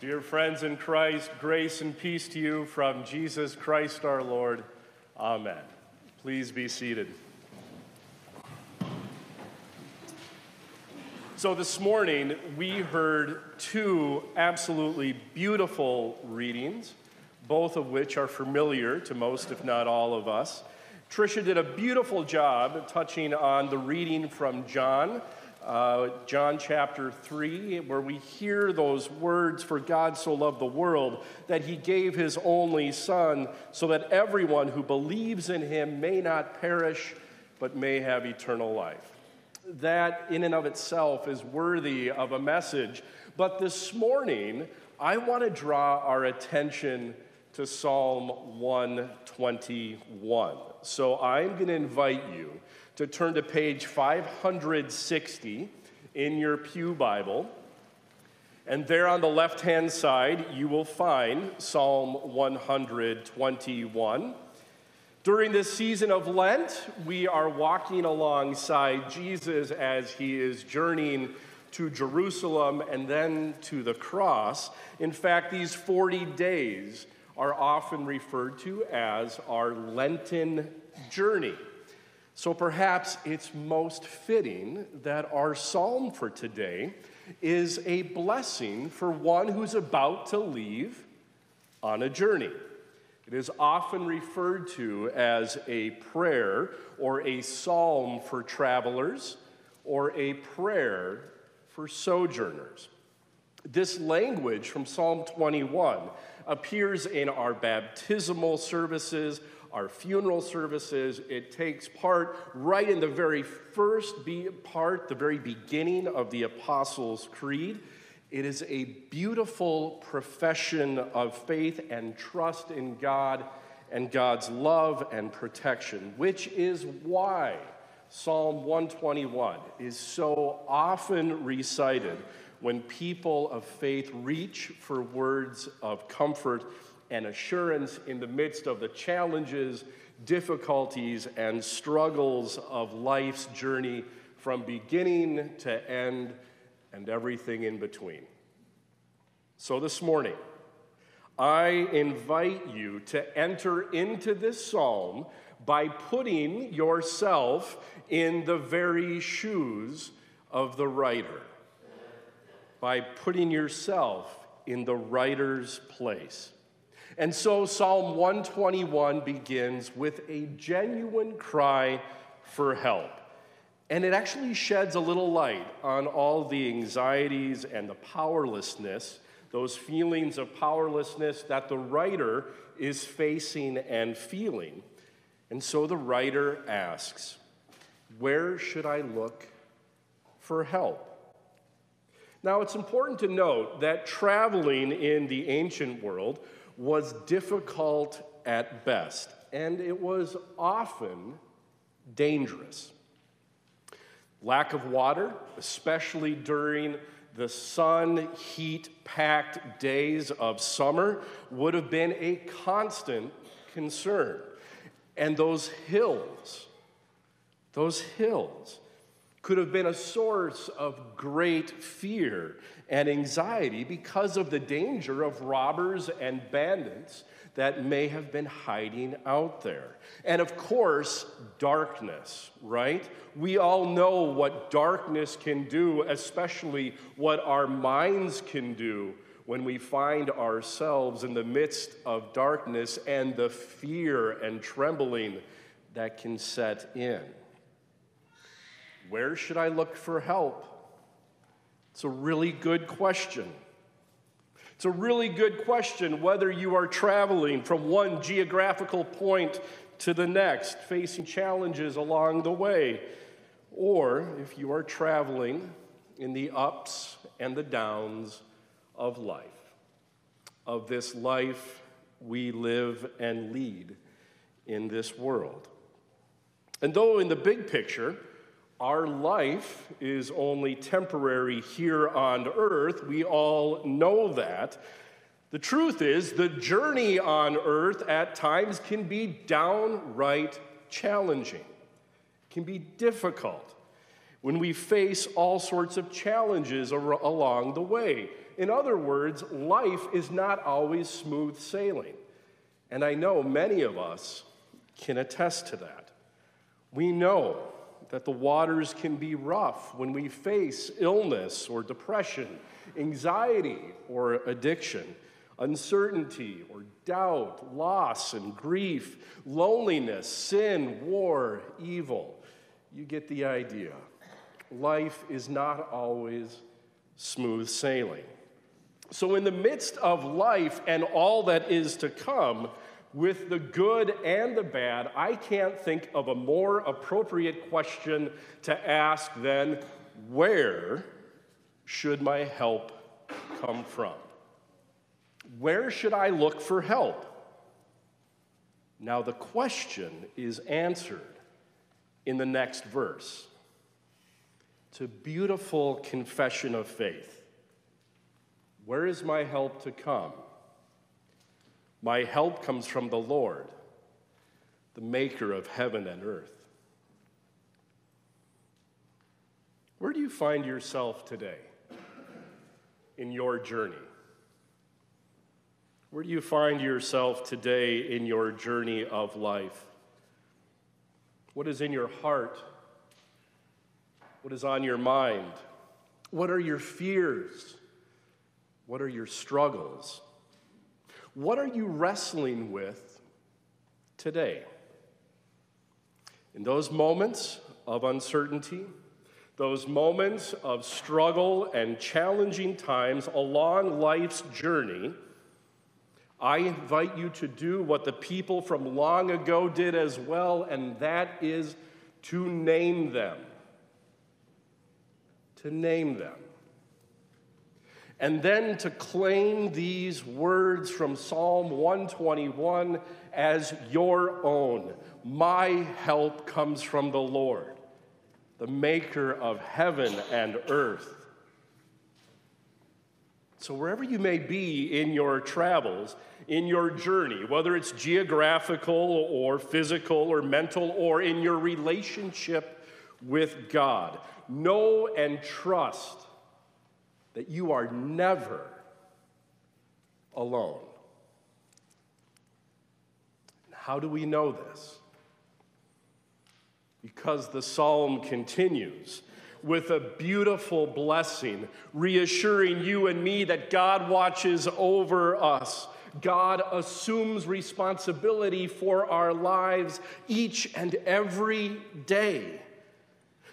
Dear friends in Christ, grace and peace to you from Jesus Christ our Lord. Amen. Please be seated. So, this morning we heard two absolutely beautiful readings, both of which are familiar to most, if not all of us. Tricia did a beautiful job touching on the reading from John uh, John chapter 3, where we hear those words For God so loved the world that he gave his only Son, so that everyone who believes in him may not perish, but may have eternal life. That, in and of itself, is worthy of a message. But this morning, I want to draw our attention to Psalm 121. So I'm going to invite you to turn to page 560 in your Pew Bible. And there on the left hand side, you will find Psalm 121. During this season of Lent, we are walking alongside Jesus as he is journeying to Jerusalem and then to the cross. In fact, these 40 days are often referred to as our Lenten journey. So perhaps it's most fitting that our psalm for today is a blessing for one who's about to leave on a journey. It is often referred to as a prayer or a psalm for travelers or a prayer for sojourners. This language from Psalm 21 appears in our baptismal services, our funeral services. It takes part right in the very first be- part, the very beginning of the Apostles' Creed. It is a beautiful profession of faith and trust in God and God's love and protection, which is why Psalm 121 is so often recited when people of faith reach for words of comfort and assurance in the midst of the challenges, difficulties, and struggles of life's journey from beginning to end and everything in between. So this morning, I invite you to enter into this psalm by putting yourself in the very shoes of the writer, by putting yourself in the writer's place. And so Psalm 121 begins with a genuine cry for help. And it actually sheds a little light on all the anxieties and the powerlessness, those feelings of powerlessness that the writer is facing and feeling. And so the writer asks, Where should I look for help? Now, it's important to note that traveling in the ancient world was difficult at best, and it was often dangerous. Lack of water, especially during the sun heat packed days of summer, would have been a constant concern. And those hills, those hills, could have been a source of great fear and anxiety because of the danger of robbers and bandits that may have been hiding out there. And of course, darkness, right? We all know what darkness can do, especially what our minds can do when we find ourselves in the midst of darkness and the fear and trembling that can set in. Where should I look for help? It's a really good question. It's a really good question whether you are traveling from one geographical point to the next, facing challenges along the way, or if you are traveling in the ups and the downs of life, of this life we live and lead in this world. And though in the big picture, our life is only temporary here on earth. We all know that. The truth is, the journey on earth at times can be downright challenging, can be difficult when we face all sorts of challenges along the way In other words, life is not always smooth sailing. And I know many of us can attest to that. We know that the waters can be rough when we face illness or depression, anxiety or addiction, uncertainty or doubt, loss and grief, loneliness, sin, war, evil. You get the idea. Life is not always smooth sailing. So, in the midst of life and all that is to come, with the good and the bad, I can't think of a more appropriate question to ask than where should my help come from? Where should I look for help? Now, the question is answered in the next verse. It's a beautiful confession of faith. Where is my help to come? My help comes from the Lord, the maker of heaven and earth. Where do you find yourself today in your journey? Where do you find yourself today in your journey of life? What is in your heart? What is on your mind? What are your fears? What are your struggles? What are you wrestling with today? In those moments of uncertainty, those moments of struggle and challenging times along life's journey, I invite you to do what the people from long ago did as well, and that is to name them. To name them and then to claim these words from Psalm 121 as your own. My help comes from the Lord, the maker of heaven and earth. So, wherever you may be in your travels, in your journey, whether it's geographical or physical or mental or in your relationship with God, know and trust that you are never alone. How do we know this? Because the psalm continues with a beautiful blessing, reassuring you and me that God watches over us. God assumes responsibility for our lives each and every day.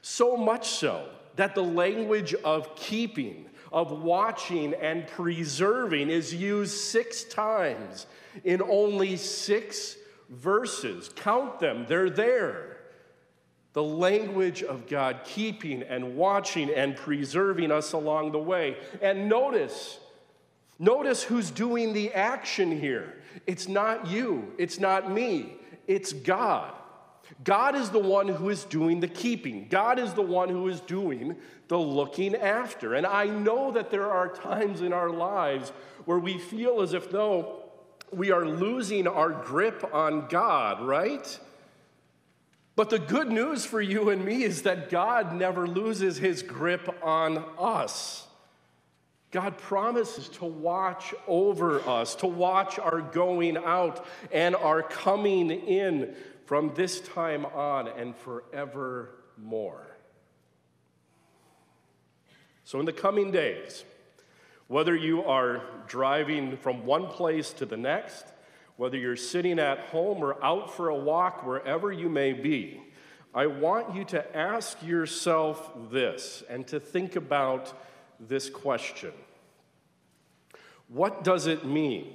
So much so that the language of keeping of watching and preserving is used six times in only six verses. Count them, they're there. The language of God keeping and watching and preserving us along the way. And notice, notice who's doing the action here. It's not you, it's not me, it's God. God is the one who is doing the keeping. God is the one who is doing the looking after. And I know that there are times in our lives where we feel as if though we are losing our grip on God, right? But the good news for you and me is that God never loses his grip on us. God promises to watch over us, to watch our going out and our coming in from this time on and forevermore. So, in the coming days, whether you are driving from one place to the next, whether you're sitting at home or out for a walk, wherever you may be, I want you to ask yourself this and to think about this question What does it mean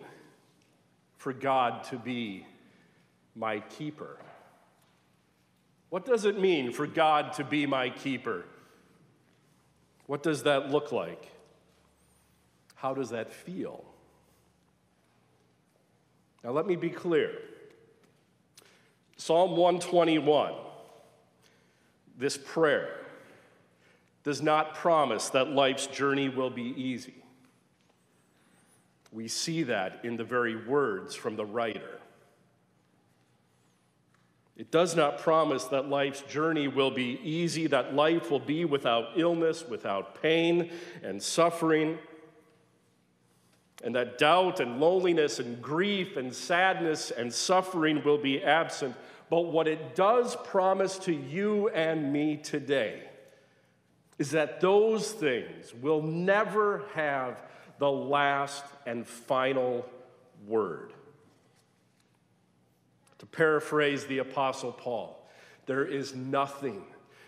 for God to be my keeper? What does it mean for God to be my keeper? What does that look like? How does that feel? Now, let me be clear. Psalm 121, this prayer, does not promise that life's journey will be easy. We see that in the very words from the writer. It does not promise that life's journey will be easy, that life will be without illness, without pain and suffering. and that doubt and loneliness and grief and sadness and suffering will be absent. But what it does promise to you and me today is that those things will never have the last and final word. To paraphrase the Apostle Paul, there is nothing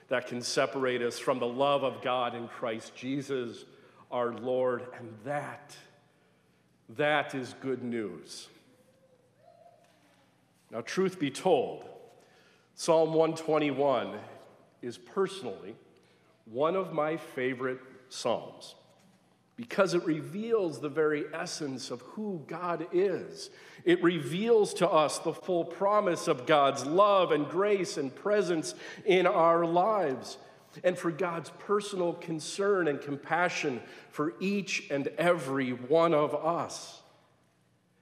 that can separate us from the love of God in Christ Jesus our Lord, and that, that is good news. Now, truth be told, Psalm 121 is personally one of my favorite Psalms because it reveals the very essence of who God is. It reveals to us the full promise of God's love and grace and presence in our lives, and for God's personal concern and compassion for each and every one of us.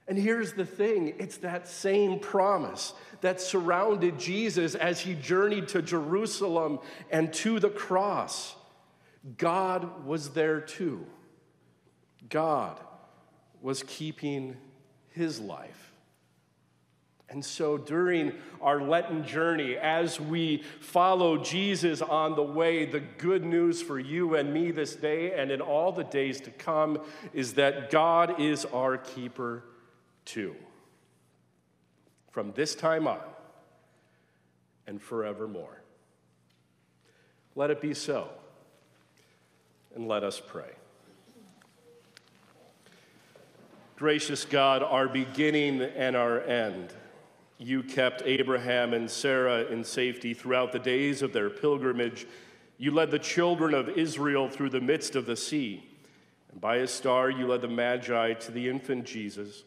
And here's the thing it's that same promise that surrounded Jesus as he journeyed to Jerusalem and to the cross. God was there too. God was keeping his life. And so during our Lenten journey, as we follow Jesus on the way, the good news for you and me this day and in all the days to come is that God is our keeper too. From this time on and forevermore. Let it be so. And let us pray. Gracious God, our beginning and our end, you kept Abraham and Sarah in safety throughout the days of their pilgrimage. You led the children of Israel through the midst of the sea. And by a star, you led the Magi to the infant Jesus.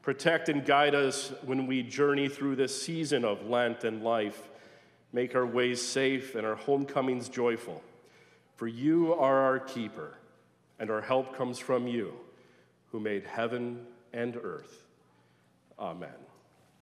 Protect and guide us when we journey through this season of Lent and life. Make our ways safe and our homecomings joyful. For you are our keeper, and our help comes from you who made heaven and earth. Amen.